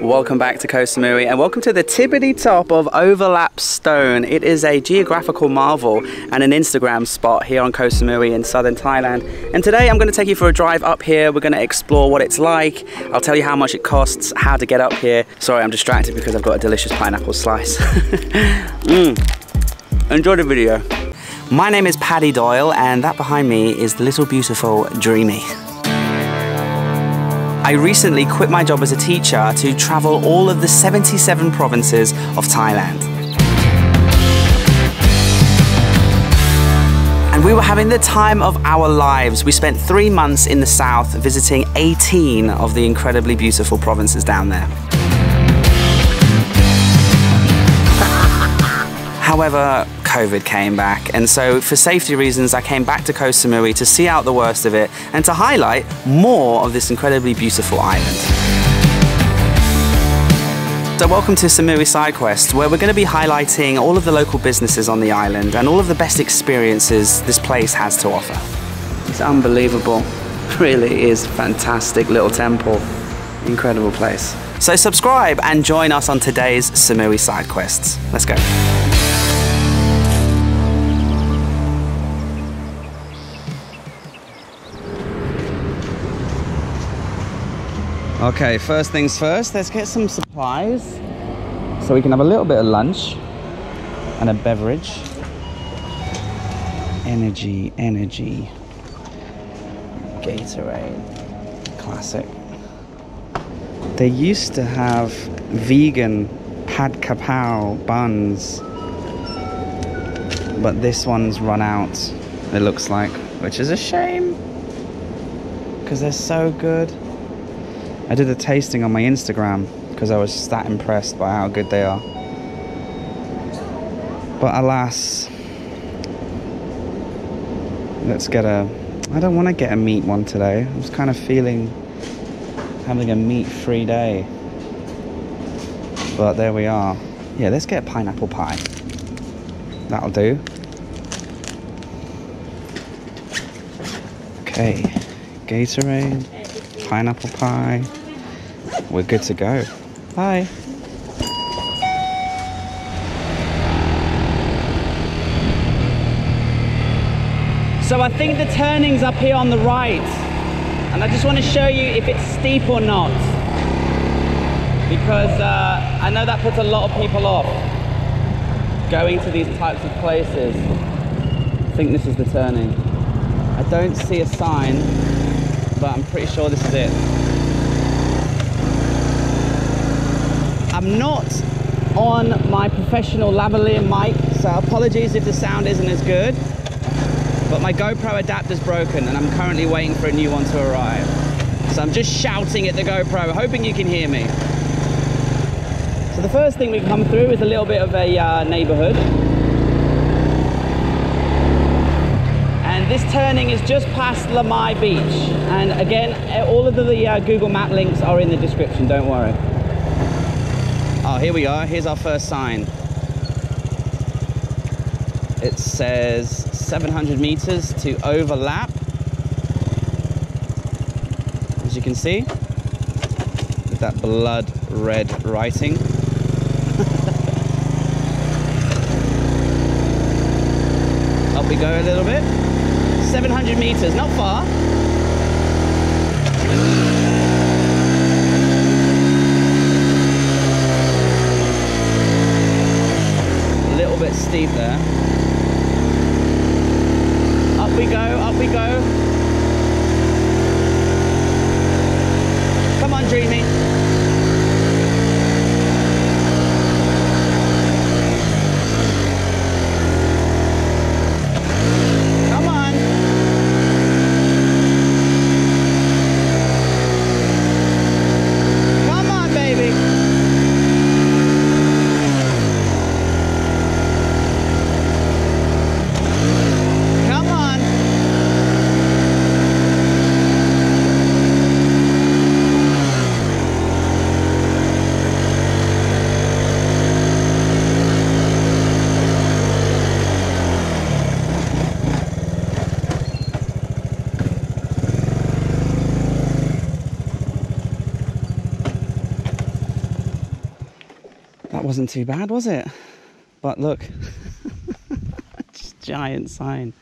Welcome back to Koh Samui and welcome to the tippity top of Overlap Stone. It is a geographical marvel and an Instagram spot here on Koh Samui in southern Thailand. And today I'm going to take you for a drive up here. We're going to explore what it's like. I'll tell you how much it costs, how to get up here. Sorry, I'm distracted because I've got a delicious pineapple slice. mm. Enjoy the video. My name is Paddy Doyle and that behind me is the little beautiful Dreamy. I recently quit my job as a teacher to travel all of the 77 provinces of Thailand. And we were having the time of our lives. We spent three months in the south visiting 18 of the incredibly beautiful provinces down there. However, COVID came back, and so for safety reasons, I came back to Koh Samui to see out the worst of it and to highlight more of this incredibly beautiful island. So welcome to Samui SideQuest, where we're going to be highlighting all of the local businesses on the island and all of the best experiences this place has to offer. It's unbelievable. Really is fantastic little temple. Incredible place. So subscribe and join us on today's Samui SideQuests. Let's go. Okay, first things first, let's get some supplies so we can have a little bit of lunch and a beverage. Energy, energy. Gatorade, classic. They used to have vegan pad kapow buns, but this one's run out, it looks like, which is a shame because they're so good. I did a tasting on my Instagram because I was that impressed by how good they are. But alas, let's get a. I don't want to get a meat one today. I was kind of feeling having a meat free day. But there we are. Yeah, let's get a pineapple pie. That'll do. Okay, Gatorade pineapple pie. We're good to go. Bye. So I think the turning's up here on the right. And I just want to show you if it's steep or not. Because uh, I know that puts a lot of people off going to these types of places. I think this is the turning. I don't see a sign but I'm pretty sure this is it. I'm not on my professional lavalier mic, so apologies if the sound isn't as good. But my GoPro adapter's broken and I'm currently waiting for a new one to arrive. So I'm just shouting at the GoPro, hoping you can hear me. So the first thing we come through is a little bit of a uh, neighborhood. And this turning is just past Lamai Beach. And again, all of the uh, Google Map links are in the description, don't worry. Oh, here we are. Here's our first sign. It says 700 meters to overlap. As you can see, with that blood red writing. Up we go a little bit. 700 meters, not far. Bit steep there. Up we go, up we go. Wasn't too bad, was it? But look, giant sign.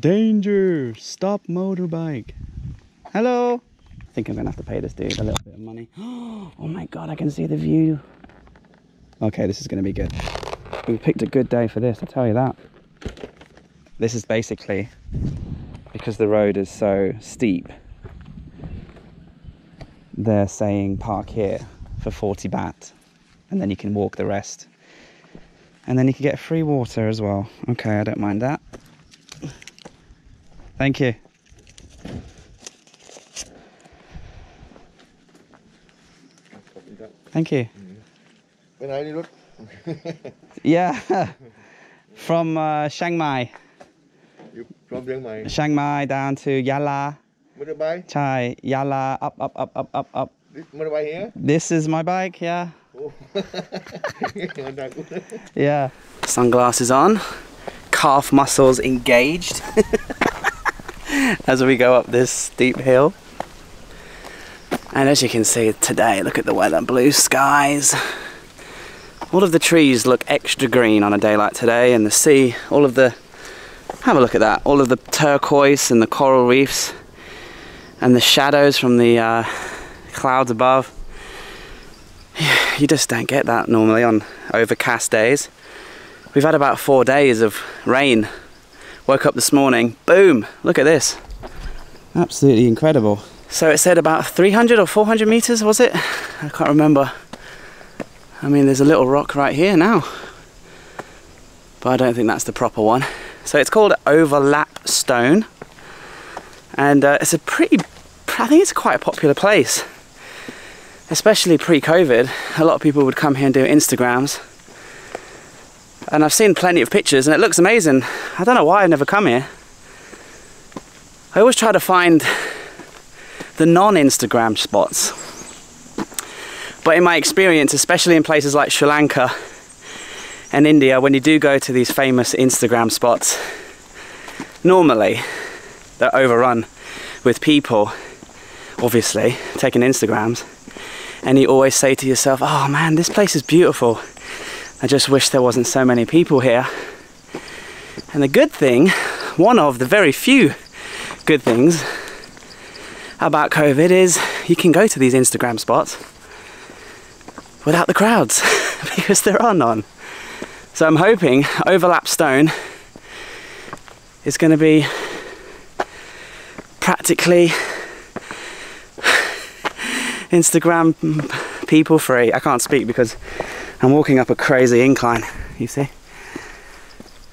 Danger! Stop motorbike. Hello. I think I'm gonna have to pay this dude a little bit of money. Oh my god, I can see the view. Okay, this is gonna be good. We picked a good day for this, I'll tell you that. This is basically because the road is so steep. They're saying park here for 40 baht and then you can walk the rest. And then you can get free water as well. Okay, I don't mind that. Thank you. Thank you. Này đi Rút. Yeah, from uh, Chiang Mai, You from Chiang Mai. Chiang Mai down to Yala, Motorbike. Chai, Yala, up, up, up, up, up, up. This motorbike here. This is my bike, yeah. Oh. Honda good. Yeah. Sunglasses on, calf muscles engaged as we go up this steep hill. And as you can see today, look at the weather blue skies. All of the trees look extra green on a day like today, and the sea, all of the. Have a look at that. All of the turquoise and the coral reefs, and the shadows from the uh, clouds above. You just don't get that normally on overcast days. We've had about four days of rain. Woke up this morning, boom, look at this. Absolutely incredible. So it said about 300 or 400 meters, was it? I can't remember. I mean, there's a little rock right here now. But I don't think that's the proper one. So it's called Overlap Stone. And uh, it's a pretty, I think it's quite a popular place. Especially pre-COVID, a lot of people would come here and do Instagrams. And I've seen plenty of pictures and it looks amazing. I don't know why I've never come here. I always try to find the non-Instagram spots. But in my experience, especially in places like Sri Lanka and India, when you do go to these famous Instagram spots, normally they're overrun with people, obviously, taking Instagrams. And you always say to yourself, oh man, this place is beautiful. I just wish there wasn't so many people here. And the good thing, one of the very few good things about COVID is you can go to these Instagram spots without the crowds because there are none. So I'm hoping Overlap Stone is going to be practically Instagram people free. I can't speak because I'm walking up a crazy incline, you see.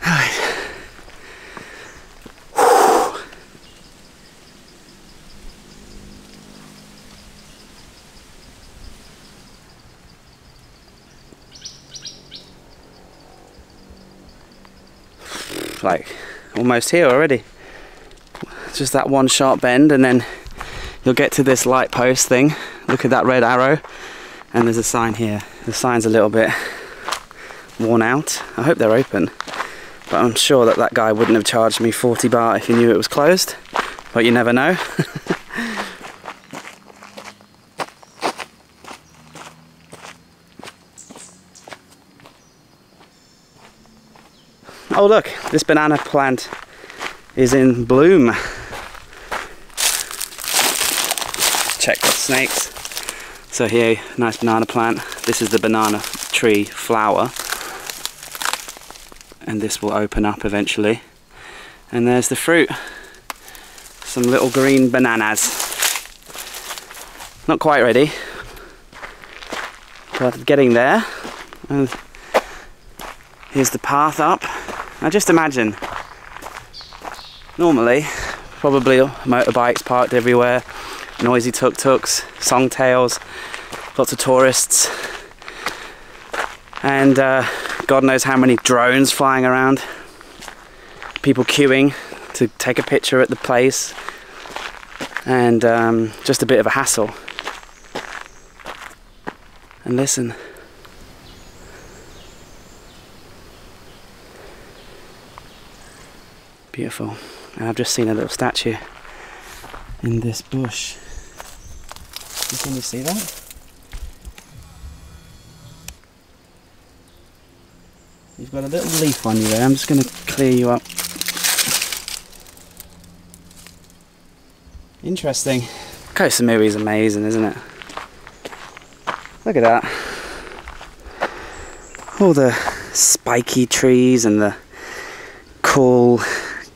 like almost here already. Just that one sharp bend and then you'll get to this light post thing. Look at that red arrow and there's a sign here. The sign's a little bit worn out. I hope they're open. But I'm sure that that guy wouldn't have charged me 40 baht if he knew it was closed. But you never know. Oh look, this banana plant is in bloom. Check the snakes. So here, nice banana plant. This is the banana tree flower. And this will open up eventually. And there's the fruit. Some little green bananas. Not quite ready, but getting there. And here's the path up. Now just imagine, normally, probably motorbikes parked everywhere, noisy tuk-tuks, songthaews, lots of tourists, and uh, God knows how many drones flying around, people queuing to take a picture at the place, and um, just a bit of a hassle. And listen. Beautiful. And I've just seen a little statue in this bush. Can you see that? You've got a little leaf on you there. I'm just going to clear you up. Interesting. Koh Samui is amazing, isn't it? Look at that. All the spiky trees and the cool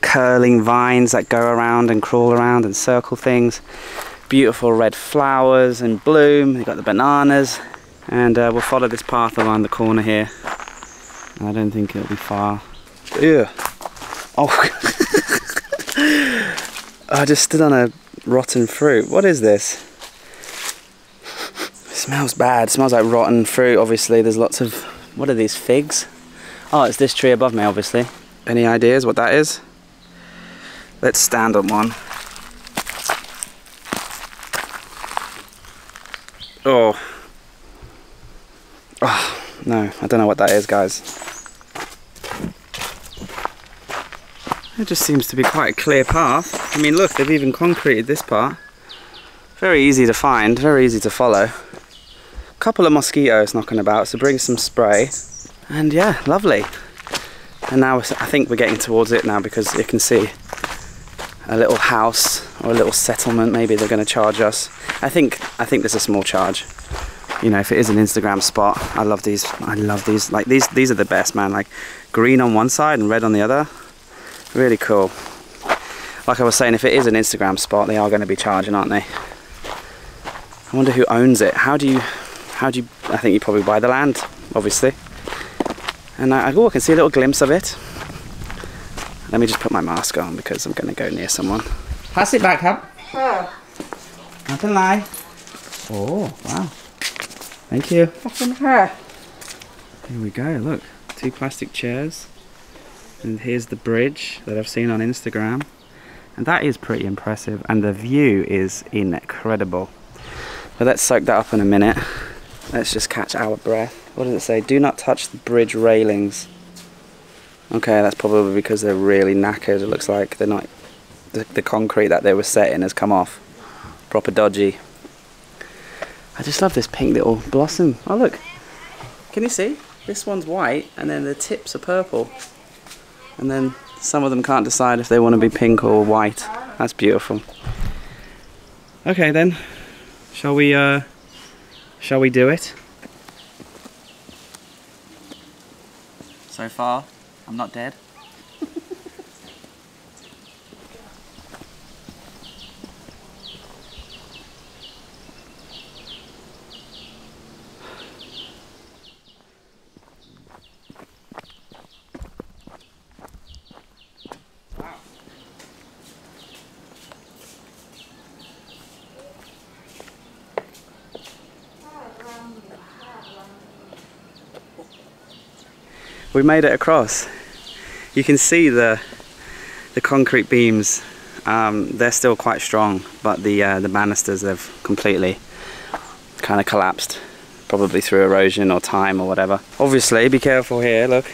curling vines that go around and crawl around and circle things. Beautiful red flowers and bloom. You've got the bananas. And uh, we'll follow this path around the corner here. I don't think it'll be far. Yeah. Oh. I just stood on a rotten fruit. What is this? It smells bad. It smells like rotten fruit. Obviously, there's lots of. What are these figs? Oh, it's this tree above me, obviously. Any ideas what that is? Let's stand on one. Oh. Oh, no, I don't know what that is, guys. It just seems to be quite a clear path. I mean, look, they've even concreted this part. Very easy to find, very easy to follow. A couple of mosquitoes knocking about, so bring some spray. And yeah, lovely. And now I think we're getting towards it now because you can see a little house or a little settlement. Maybe they're going to charge us. I think I think there's a small charge. You know, if it is an Instagram spot, I love these. I love these. Like these, these are the best, man. Like green on one side and red on the other. Really cool. Like I was saying, if it is an Instagram spot, they are going to be charging, aren't they? I wonder who owns it. How do you? How do you? I think you probably buy the land, obviously. And I, oh, I can see a little glimpse of it. Let me just put my mask on because I'm going to go near someone. Pass it back, Hub. Nothing lie. Oh, wow. Thank you. Here we go, look. Two plastic chairs. And here's the bridge that I've seen on Instagram. And that is pretty impressive. And the view is incredible. But let's soak that up in a minute. Let's just catch our breath. What does it say? Do not touch the bridge railings. Okay, that's probably because they're really knackered. It looks like they're not. The, the concrete that they were set in has come off. Proper dodgy. I just love this pink little blossom. Oh look, can you see? This one's white and then the tips are purple. And then some of them can't decide if they want to be pink or white. That's beautiful. Okay then, shall we, uh, shall we do it? So far, I'm not dead. We made it across. You can see the the concrete beams. Um, they're still quite strong, but the uh, the banisters have completely kind of collapsed, probably through erosion or time or whatever. Obviously, be careful here. Look,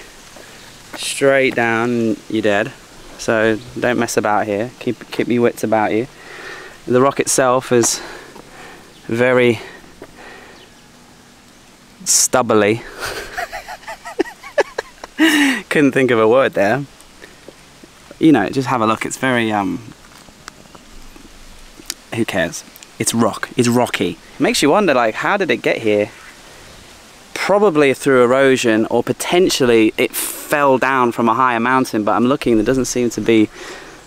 straight down, you're dead. So don't mess about here. Keep keep your wits about you. The rock itself is very stubbly. Couldn't think of a word there. You know, just have a look. It's very um. Who cares? It's rock. It's rocky. Makes you wonder, like, how did it get here? Probably through erosion, or potentially it fell down from a higher mountain. But I'm looking. There doesn't seem to be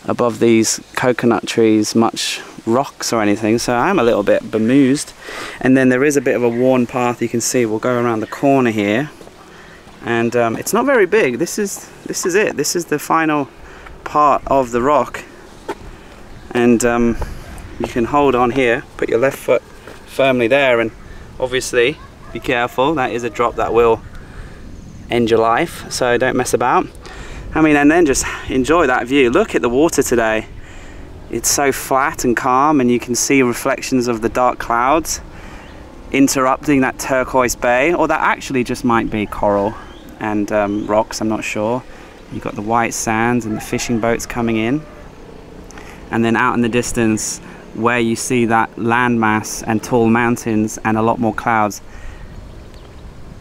above these coconut trees much rocks or anything so I'm a little bit bemused and then there is a bit of a worn path you can see we'll go around the corner here and um, it's not very big. This is this is it. This is the final part of the rock. And um, you can hold on here put your left foot firmly there and obviously be careful. That is a drop that will end your life so don't mess about. I mean and then just enjoy that view. Look at the water today. It's so flat and calm and you can see reflections of the dark clouds interrupting that turquoise bay or that actually just might be coral and um, rocks, I'm not sure. You've got the white sands and the fishing boats coming in. And then out in the distance, where you see that landmass and tall mountains and a lot more clouds,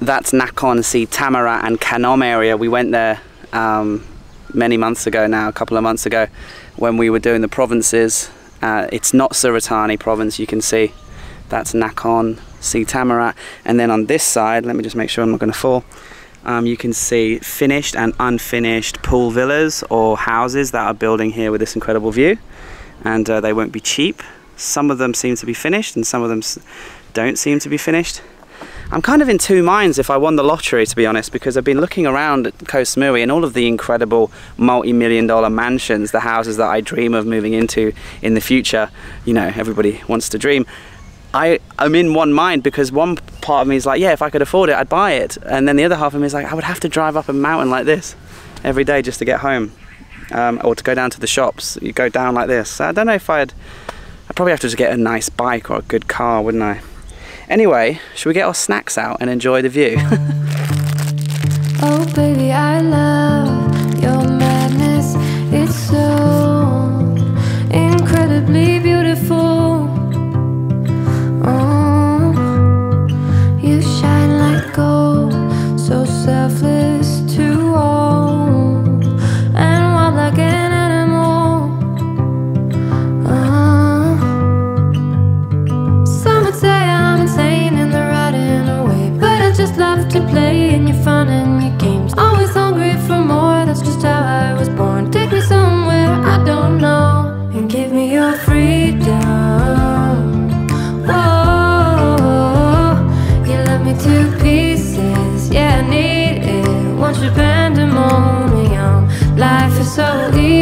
that's Nakhon Si Thammarat and Khanom area. We went there um, many months ago now, a couple of months ago, when we were doing the provinces. Uh, it's not Surat Thani province, you can see. That's Nakhon Si Thammarat. And then on this side, let me just make sure I'm not going to fall. Um, you can see finished and unfinished pool villas or houses that are building here with this incredible view. And uh, they won't be cheap. Some of them seem to be finished and some of them don't seem to be finished. I'm kind of in two minds if I won the lottery, to be honest, because I've been looking around at Koh Samui and all of the incredible multi-million dollar mansions, the houses that I dream of moving into in the future. You know, everybody wants to dream. I, I'm in one mind because one part of me is like, yeah, if I could afford it, I'd buy it. And then the other half of me is like, I would have to drive up a mountain like this every day just to get home. Um, or to go down to the shops. You go down like this. I don't know if I'd, I'd probably have to just get a nice bike or a good car, wouldn't I? Anyway, should we get our snacks out and enjoy the view? oh baby, I love yeah,